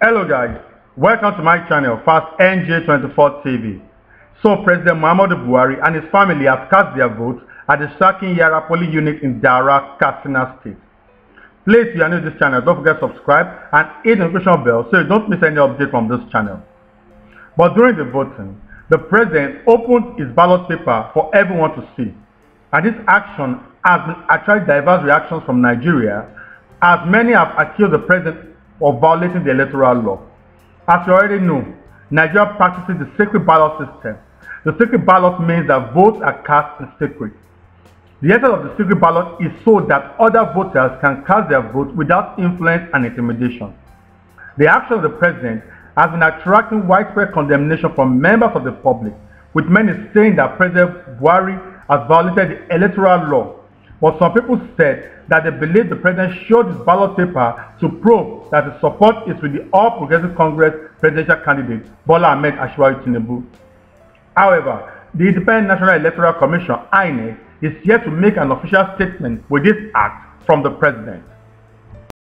Hello guys, welcome to my channel Fast NJ24 TV. So President Muhammadu Buhari and his family have cast their votes at the Sarkin Yara polling unit in Daura, Katsina State. Please, if you are new to this channel, don't forget to subscribe and hit the notification bell so you don't miss any update from this channel. But during the voting, the president opened his ballot paper for everyone to see. And this action has been attracting diverse reactions from Nigeria as many have accused the president of violating the electoral law. As you already know, Nigeria practices the secret ballot system. The secret ballot means that votes are cast in secret. The essence of the secret ballot is so that other voters can cast their vote without influence and intimidation. The action of the president has been attracting widespread condemnation from members of the public, with many saying that President Buhari has violated the electoral law. But some people said that they believe the president showed his ballot paper to prove that his support is with the All Progressive Congress presidential candidate Bola Ahmed Asiwaju Tinubu. However, the Independent National Electoral Commission (INEC) is yet to make an official statement with this act from the president.